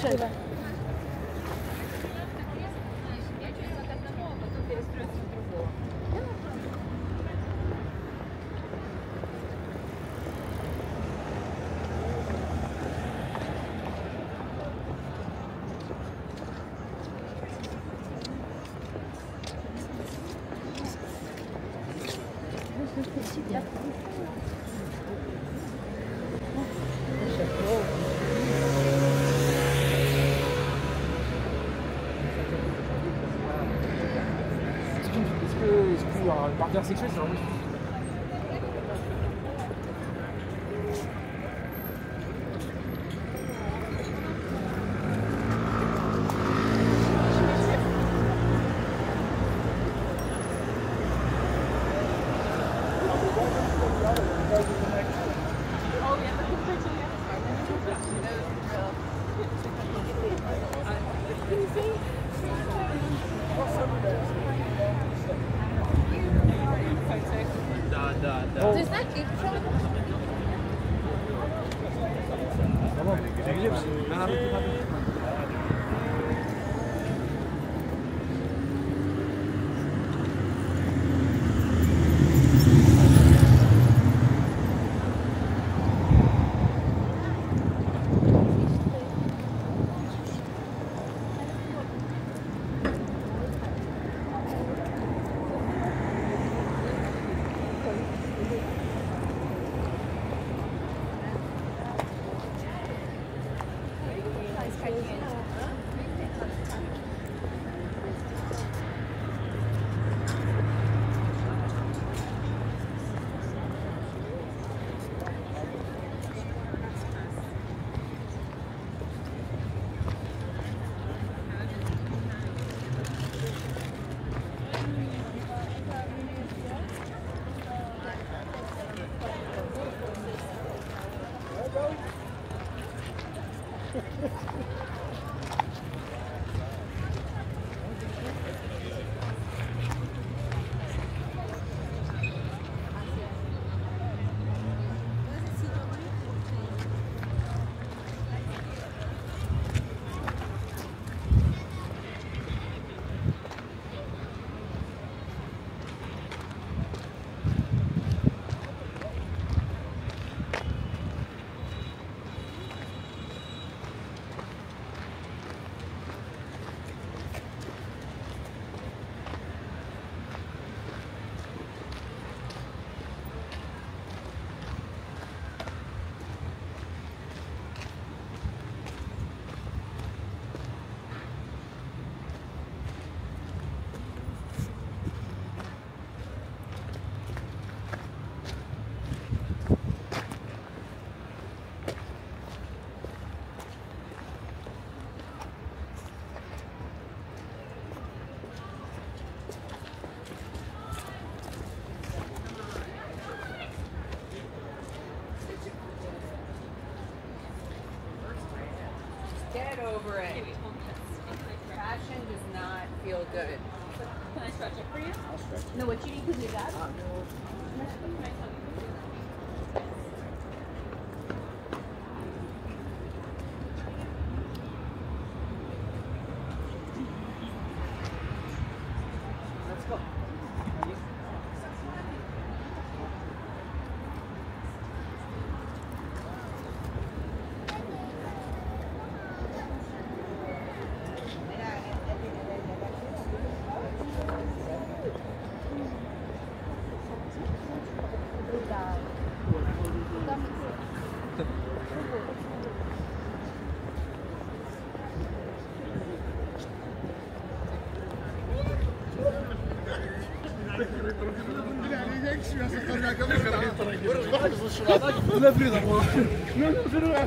Sure. 比较形式上。Get over it. Fashion does not feel good. Can I stretch it for you? I'll stretch it. No, what you need to do that. Uh, لا فريدة لا فريدة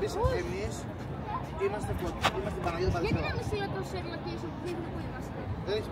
Εμείς, είμαστε κοντά. Είμαστε Παναγιώτα Γιατί να είμαστε. Δεν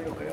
とよくよ。